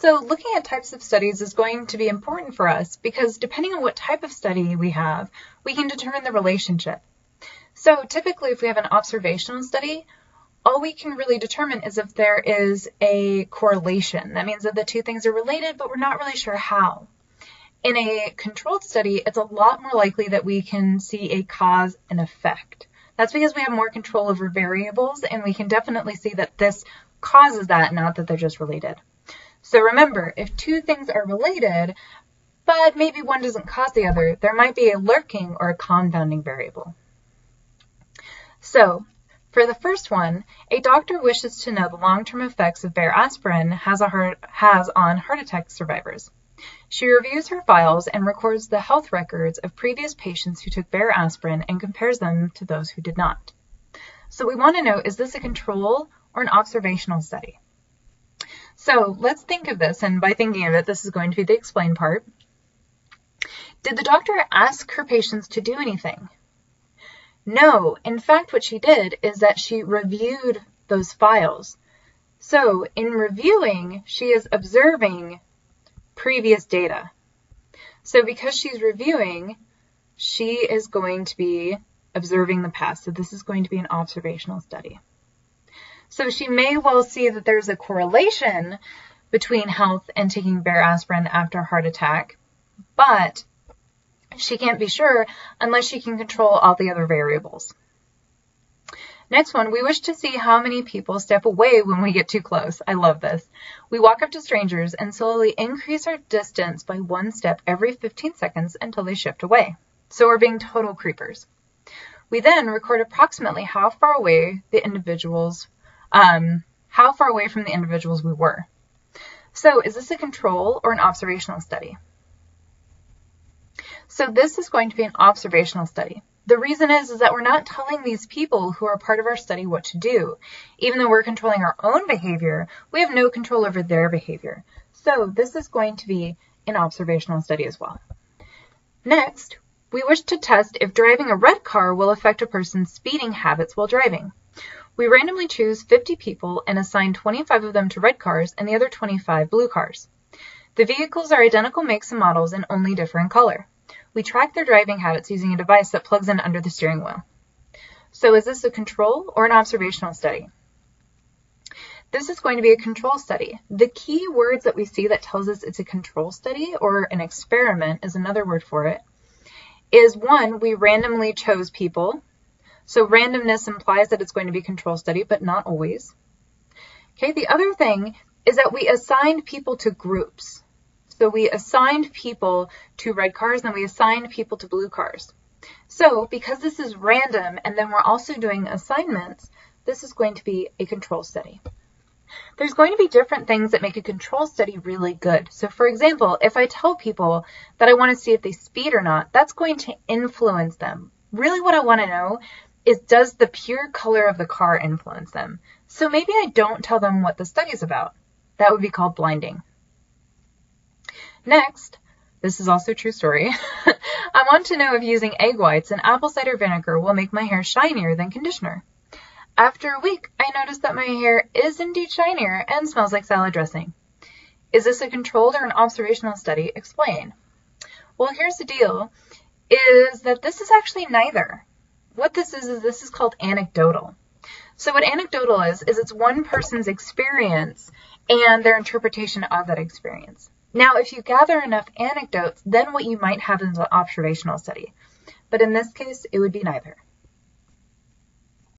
So looking at types of studies is going to be important for us because depending on what type of study we have, we can determine the relationship. So typically if we have an observational study, all we can really determine is if there is a correlation. That means that the two things are related, but we're not really sure how. In a controlled study, it's a lot more likely that we can see a cause and effect. That's because we have more control over variables and we can definitely see that this causes that, not that they're just related. So remember, if two things are related, but maybe one doesn't cause the other, there might be a lurking or a confounding variable. So for the first one, a doctor wishes to know the long-term effects of Bayer aspirin has, heart, has on heart attack survivors. She reviews her files and records the health records of previous patients who took Bayer aspirin and compares them to those who did not. So we want to know, is this a control or an observational study? So let's think of this, and by thinking of it, this is going to be the explain part. Did the doctor ask her patients to do anything? No, in fact, what she did is that she reviewed those files. So in reviewing, she is observing previous data. So because she's reviewing, she is going to be observing the past. So this is going to be an observational study. So she may well see that there's a correlation between health and taking Bayer aspirin after a heart attack, but she can't be sure unless she can control all the other variables. Next one, we wish to see how many people step away when we get too close. I love this. We walk up to strangers and slowly increase our distance by one step every 15 seconds until they shift away. So we're being total creepers. We then record approximately how far away the individuals, um, how far away from the individuals we were. So is this a control or an observational study? So this is going to be an observational study. The reason is, is that we're not telling these people who are part of our study what to do. Even though we're controlling our own behavior, we have no control over their behavior. So this is going to be an observational study as well. Next, we wish to test if driving a red car will affect a person's speeding habits while driving. We randomly choose 50 people and assign 25 of them to red cars and the other 25 blue cars. The vehicles are identical makes and models and only differ in color. We track their driving habits using a device that plugs in under the steering wheel. So is this a control or an observational study? This is going to be a control study. The key words that we see that tells us it's a control study or an experiment is another word for it, is one, we randomly chose people. So randomness implies that it's going to be control study, but not always. Okay, the other thing is that we assigned people to groups. So we assigned people to red cars, and we assigned people to blue cars. So because this is random, and then we're also doing assignments, this is going to be a control study. There's going to be different things that make a control study really good. So for example, if I tell people that I want to see if they speed or not, that's going to influence them. Really what I want to know is does the pure color of the car influence them? So maybe I don't tell them what the study is about. That would be called blinding. Next, this is also true story. I want to know if using egg whites and apple cider vinegar will make my hair shinier than conditioner. After a week, I noticed that my hair is indeed shinier and smells like salad dressing. Is this a controlled or an observational study? Explain. Well, here's the deal, is that this is actually neither. What this is, is this is called anecdotal. So what anecdotal is, is it's one person's experience and their interpretation of that experience. Now, if you gather enough anecdotes, then what you might have is an observational study. But in this case, it would be neither.